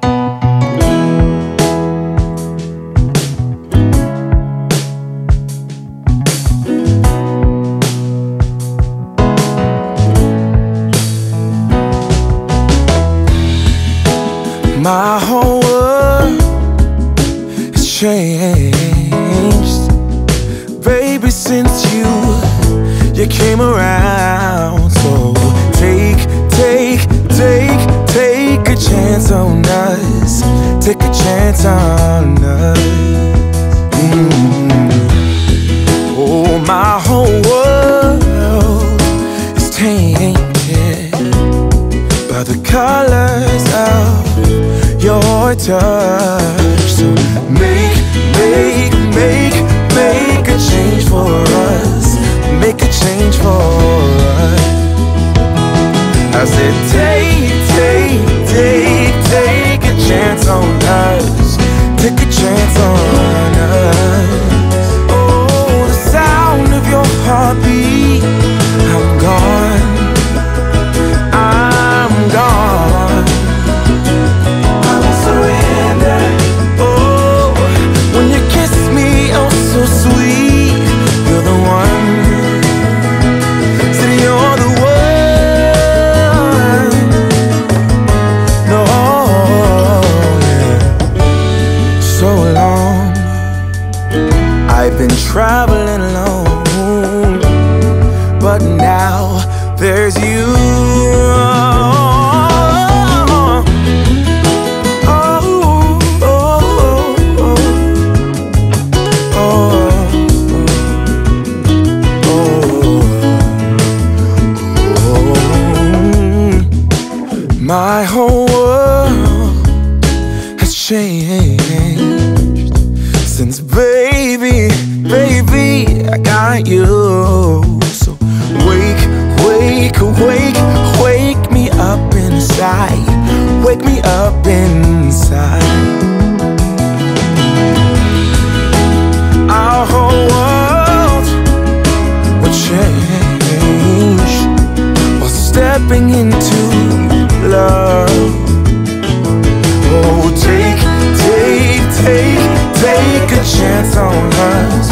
My is tainted by the colors of your touch. So make, make, make, make a change for us. Make a change for us. I said, take, take, take, take a chance on us. Take a chance on us. My whole world has changed chance on us.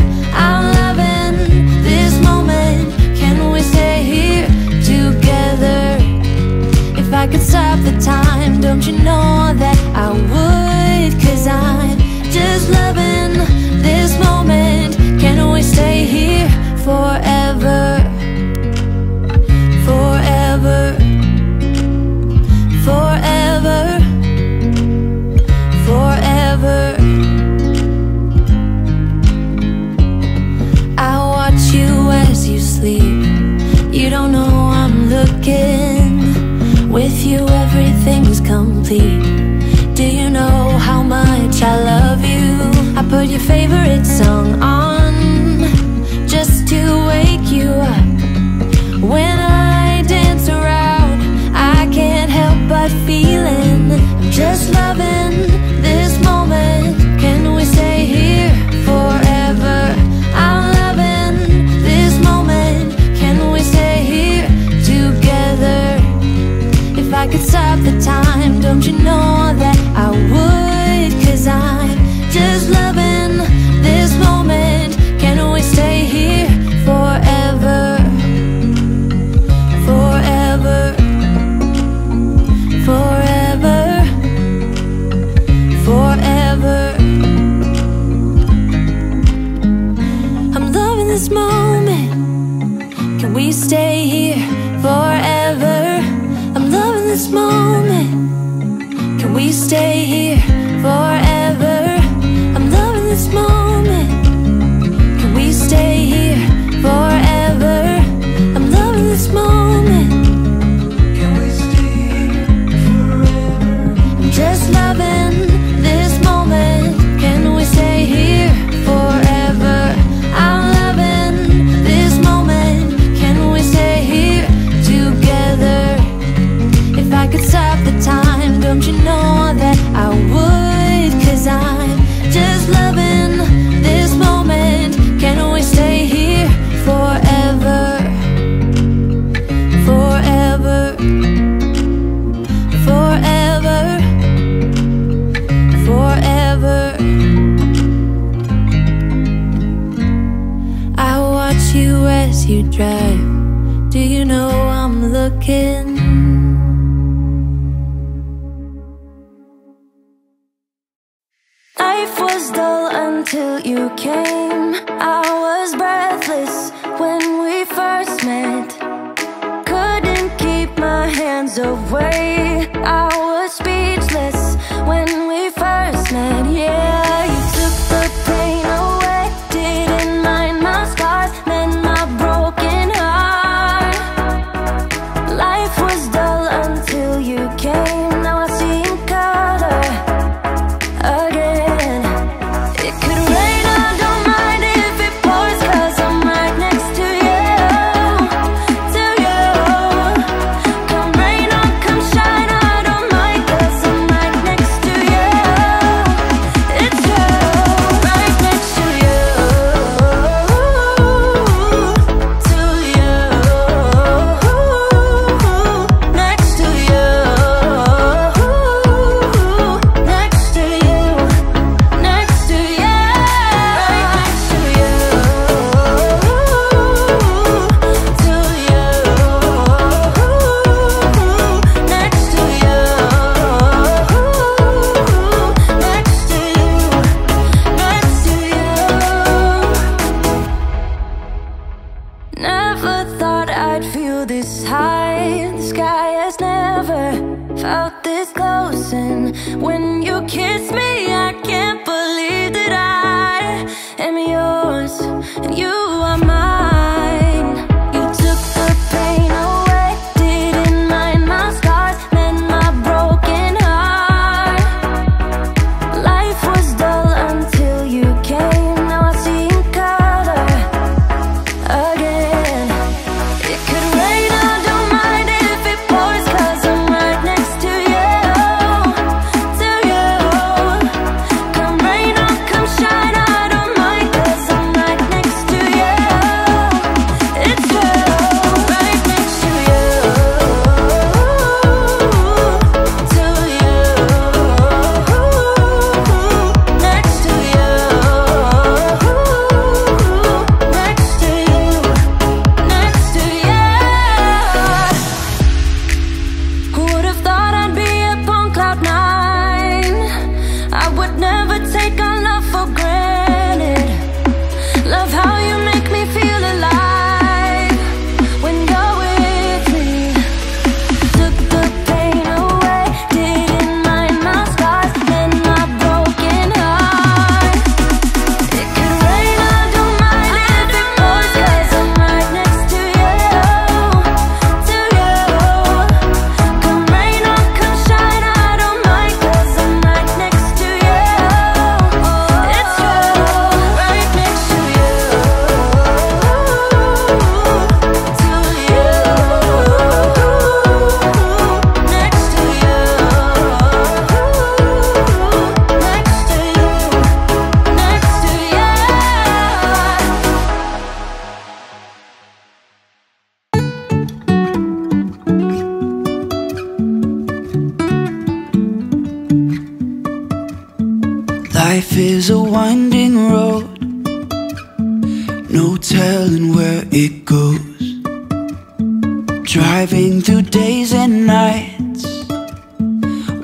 you know I'm looking? Life was dull until you came. I was breathless when we first met. Couldn't keep my hands away.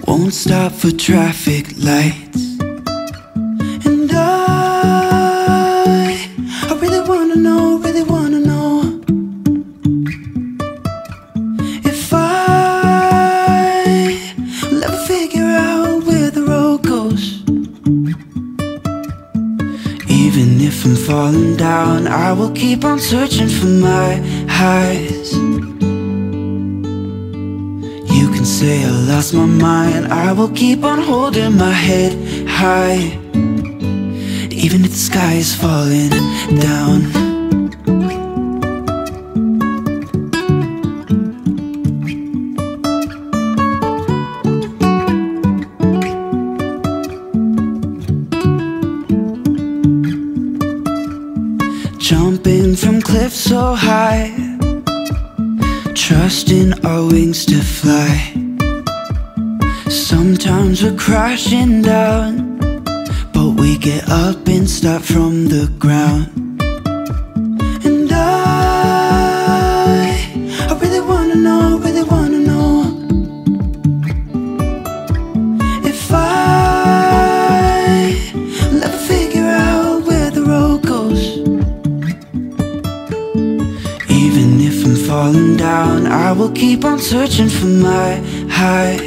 Won't stop for traffic lights. And I, I really wanna know, really wanna know. If I will ever figure out where the road goes. Even if I'm falling down, I will keep on searching for my high. Lost my mind, I will keep on holding my head high. Even if the sky is falling down. Jumping from cliffs so high Trusting our wings to fly Sometimes we're crashing down But we get up and start from the ground And I I really wanna know, really wanna know If I will ever figure out where the road goes even if I'm falling down, I will keep on searching for my highs.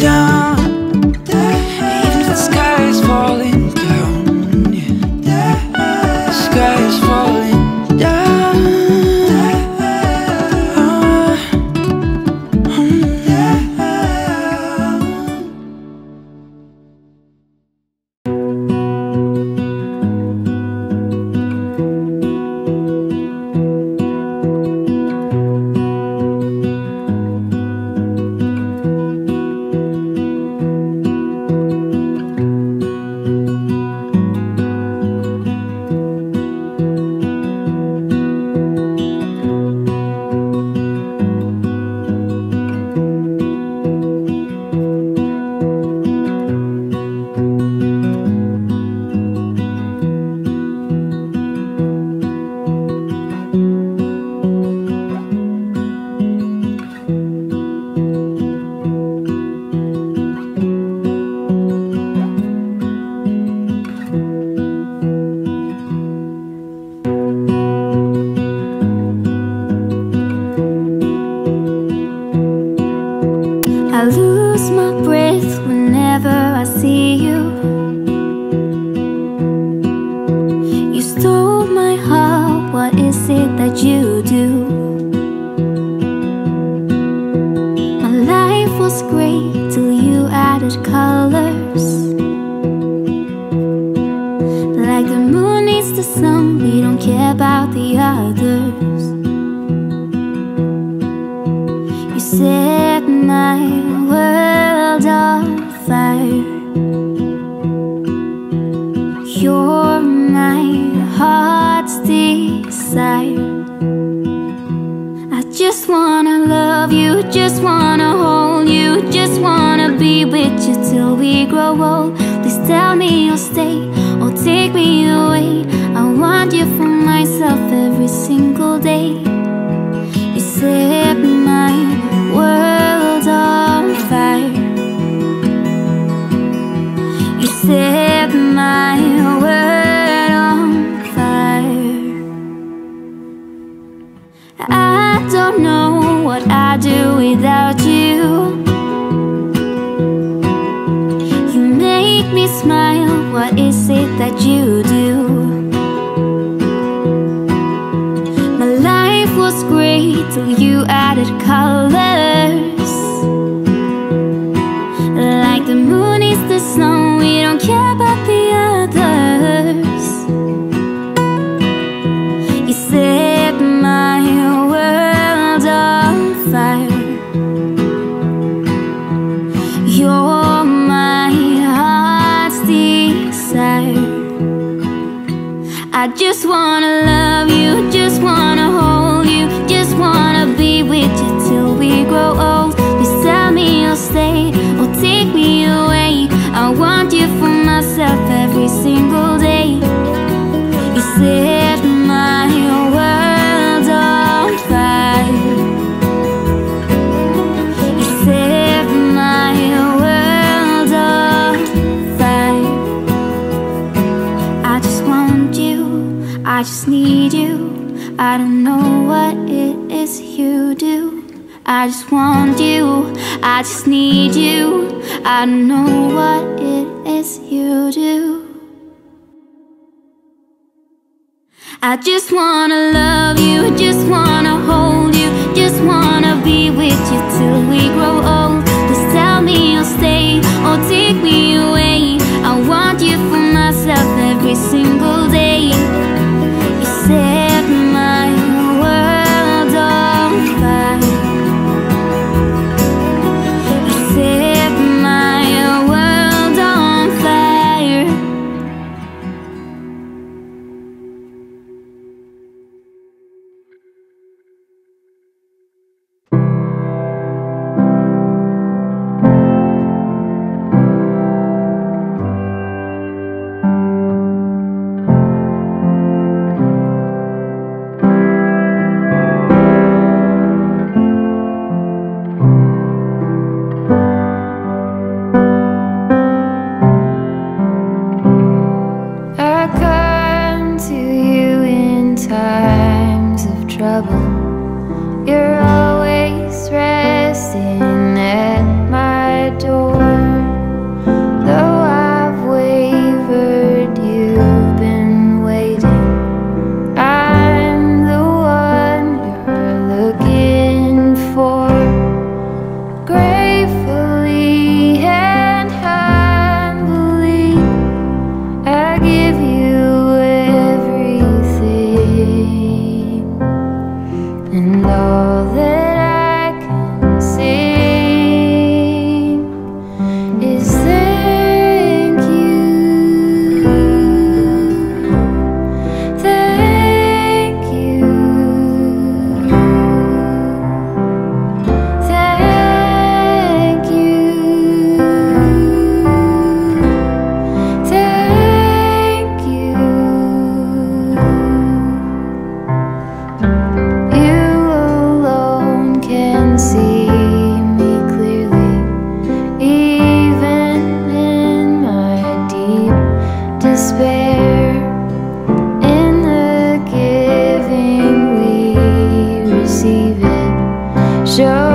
down set my world on fire. You're my heart's desire. I just wanna love you, just wanna hold you, just wanna be with you till we grow old. Please tell me you'll stay or take me away. I want you for myself every single day. Colors. Like the moon is the sun, we don't care about the others. You set my world on fire. You're my heart's desire. I just wanna love you, we grow old. Please tell me you'll stay or take me away. I want you for myself every single day. You set my world on fire. You set my world on fire. I just want you, I just need you. I don't know what it is you do. I just want you, I just need you. I know what it is you do. I just wanna love you, just wanna hold you, just wanna be with you till we grow old. Just tell me you'll stay or take me away. I want you for myself every single trouble. Receive it. Show